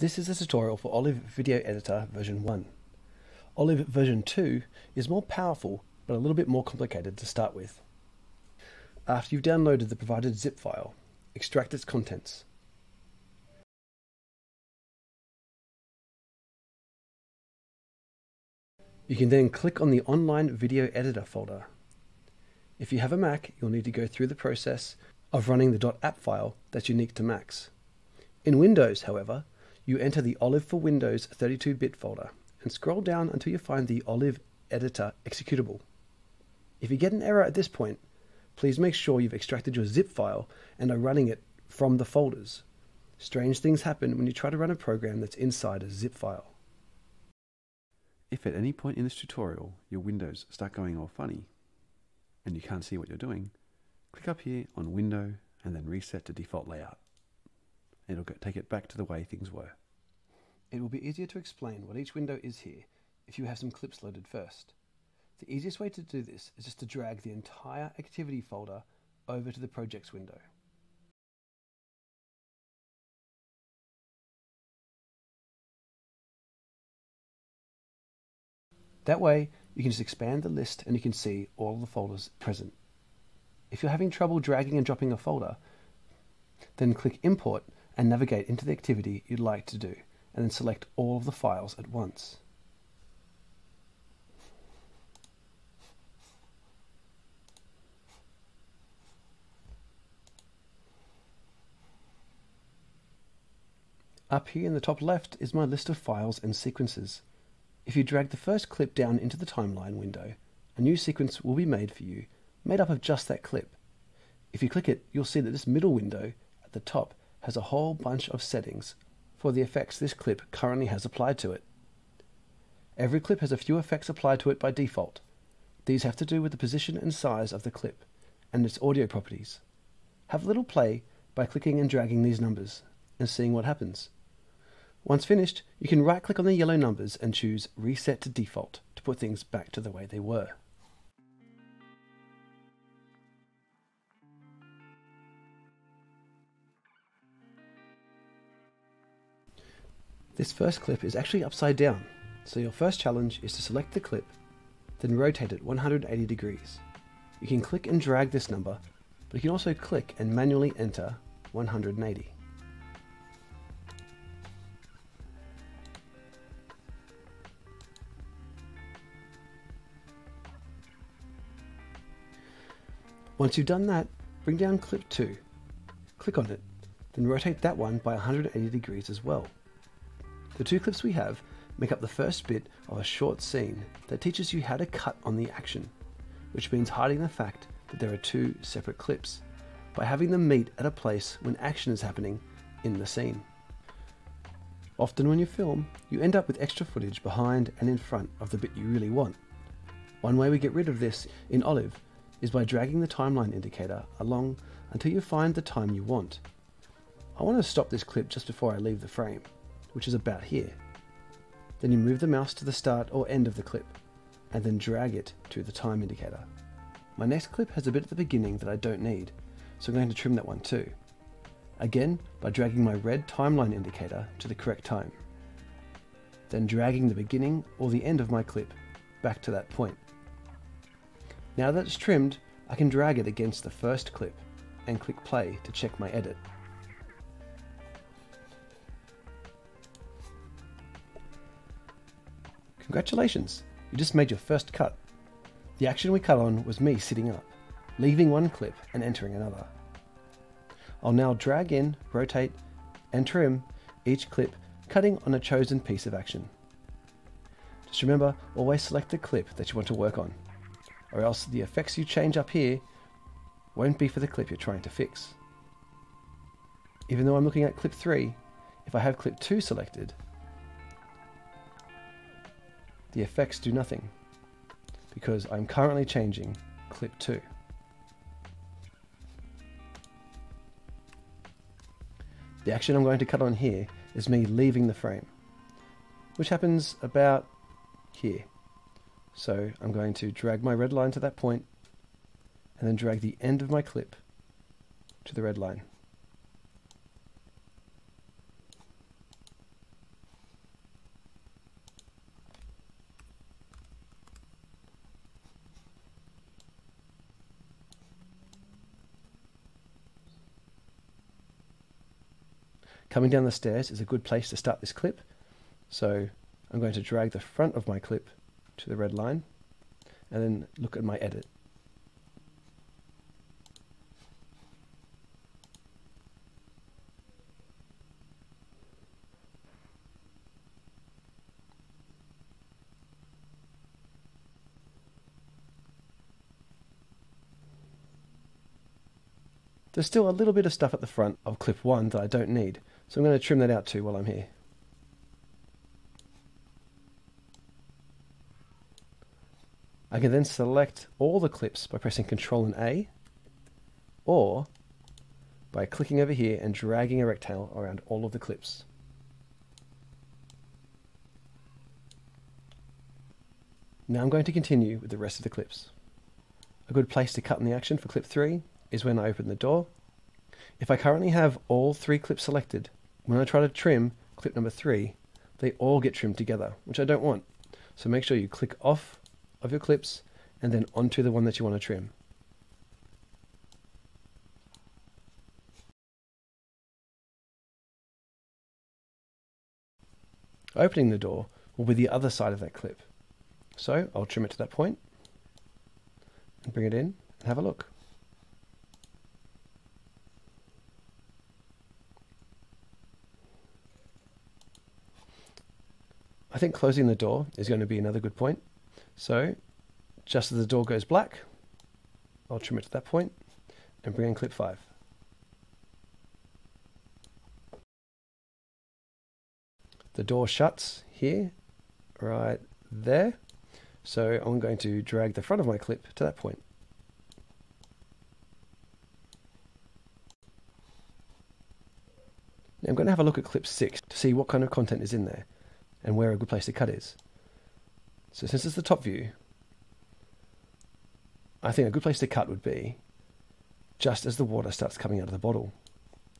This is a tutorial for Olive Video Editor version 1. Olive version 2 is more powerful but a little bit more complicated to start with. After you've downloaded the provided zip file, extract its contents. You can then click on the Olive Video Editor folder. If you have a Mac, you'll need to go through the process of running the .app file that's unique to Macs. In Windows, however, you enter the Olive for Windows 32-bit folder and scroll down until you find the Olive Editor executable. If you get an error at this point, please make sure you've extracted your zip file and are running it from the folders. Strange things happen when you try to run a program that's inside a zip file. If at any point in this tutorial your windows start going all funny and you can't see what you're doing, click up here on Window and then Reset to Default Layout. It'll take it back to the way things were. It will be easier to explain what each window is here if you have some clips loaded first. The easiest way to do this is just to drag the entire activity folder over to the projects window. That way, you can just expand the list and you can see all the folders present. If you're having trouble dragging and dropping a folder, then click Import and navigate into the activity you'd like to do, and then select all of the files at once. Up here in the top left is my list of files and sequences. If you drag the first clip down into the timeline window, a new sequence will be made for you, made up of just that clip. If you click it, you'll see that this middle window at the top has a whole bunch of settings for the effects this clip currently has applied to it. Every clip has a few effects applied to it by default. These have to do with the position and size of the clip and its audio properties. Have a little play by clicking and dragging these numbers and seeing what happens. Once finished, you can right click on the yellow numbers and choose Reset to Default to put things back to the way they were. This first clip is actually upside down, so your first challenge is to select the clip, then rotate it 180 degrees. You can click and drag this number, but you can also click and manually enter 180. Once you've done that, bring down clip 2. Click on it, then rotate that one by 180 degrees as well. The two clips we have make up the first bit of a short scene that teaches you how to cut on the action, which means hiding the fact that there are two separate clips by having them meet at a place when action is happening in the scene. Often when you film, you end up with extra footage behind and in front of the bit you really want. One way we get rid of this in Olive is by dragging the timeline indicator along until you find the time you want. I want to stop this clip just before I leave the frame, which is about here. Then you move the mouse to the start or end of the clip, and then drag it to the time indicator. My next clip has a bit at the beginning that I don't need, so I'm going to trim that one too. Again, by dragging my red timeline indicator to the correct time. Then dragging the beginning or the end of my clip back to that point. Now that it's trimmed, I can drag it against the first clip and click play to check my edit. Congratulations, you just made your first cut. The action we cut on was me sitting up, leaving one clip and entering another. I'll now drag in, rotate, and trim each clip, cutting on a chosen piece of action. Just remember, always select the clip that you want to work on or else the effects you change up here won't be for the clip you're trying to fix. Even though I'm looking at clip 3, if I have clip 2 selected, the effects do nothing because I'm currently changing clip 2. The action I'm going to cut on here is me leaving the frame, which happens about here. So I'm going to drag my red line to that point and then drag the end of my clip to the red line. Coming down the stairs is a good place to start this clip. So I'm going to drag the front of my clip to the red line and then look at my edit. There's still a little bit of stuff at the front of clip 1 that I don't need, so I'm going to trim that out too while I'm here. I can then select all the clips by pressing Ctrl and A, or by clicking over here and dragging a rectangle around all of the clips. Now I'm going to continue with the rest of the clips. A good place to cut in the action for clip 3 is when I open the door. If I currently have all three clips selected, when I try to trim clip number 3, they all get trimmed together, which I don't want. So make sure you click off of your clips and then onto the one that you want to trim. Opening the door will be the other side of that clip. So I'll trim it to that point and bring it in and have a look. I think closing the door is going to be another good point. So just as the door goes black, I'll trim it to that point and bring in clip 5. The door shuts here, right there. So I'm going to drag the front of my clip to that point. Now I'm going to have a look at clip 6 to see what kind of content is in there and where a good place to cut is. So since it's the top view, I think a good place to cut would be just as the water starts coming out of the bottle.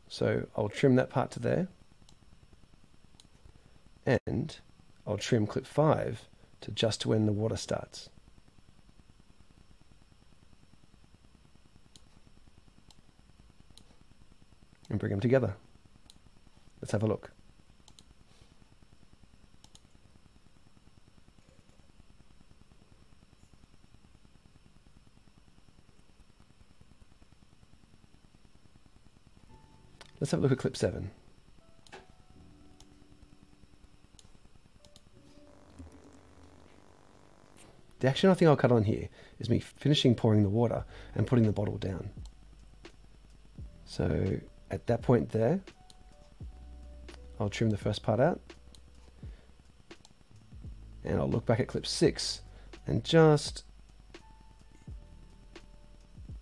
So I'll trim that part to there. And I'll trim clip 5 to just when the water starts. And bring them together. Let's have a look. Let's have a look at clip 7. The action I think I'll cut on here is me finishing pouring the water and putting the bottle down. So at that point there, I'll trim the first part out. And I'll look back at clip 6 and just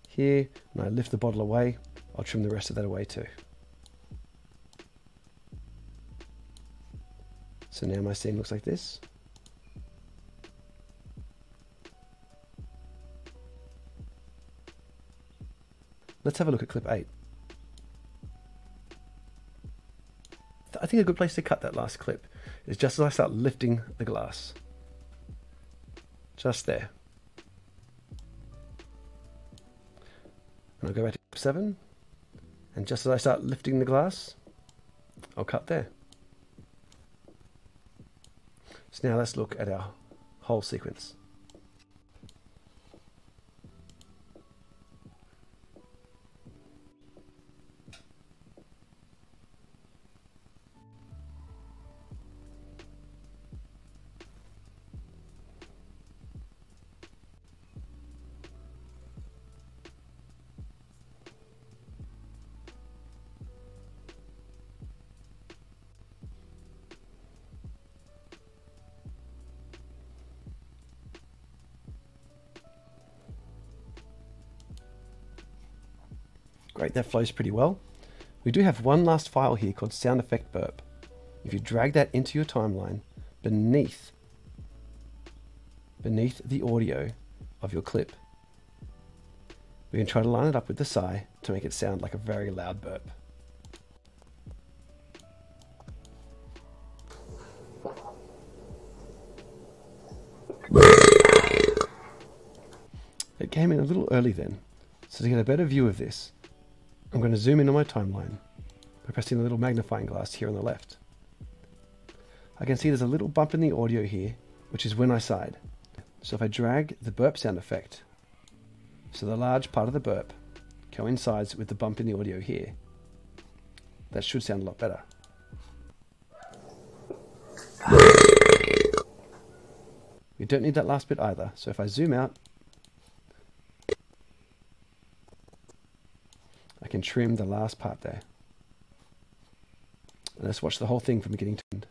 here, when I lift the bottle away, I'll trim the rest of that away too. So now my scene looks like this. Let's have a look at clip 8. I think a good place to cut that last clip is just as I start lifting the glass. Just there. And I'll go back to clip 7. And just as I start lifting the glass, I'll cut there. So now let's look at our whole sequence. Great, that flows pretty well. We do have one last file here called sound effect burp. If you drag that into your timeline beneath beneath the audio of your clip, we can try to line it up with the sigh to make it sound like a very loud burp. It came in a little early then, so to get a better view of this, I'm going to zoom in on my timeline by pressing the little magnifying glass here on the left. I can see there's a little bump in the audio here, which is when I sighed. So if I drag the burp sound effect, so the large part of the burp coincides with the bump in the audio here, that should sound a lot better. We don't need that last bit either, so if I zoom out, can trim the last part there. And let's watch the whole thing from beginning to end.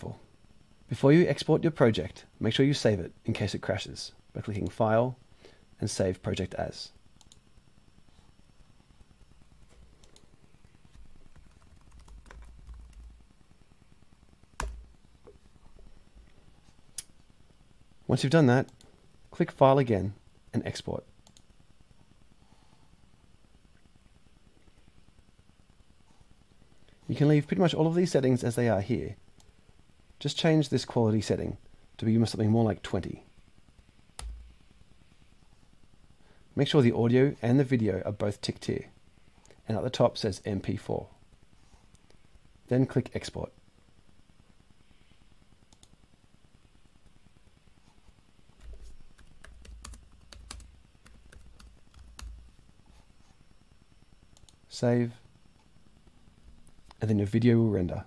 Beautiful. Before you export your project, make sure you save it in case it crashes by clicking File and Save Project As. Once you've done that, click File again and Export. You can leave pretty much all of these settings as they are here. Just change this quality setting to be something more like 20. Make sure the audio and the video are both ticked here, and at the top says MP4. Then click Export. Save, and then your video will render.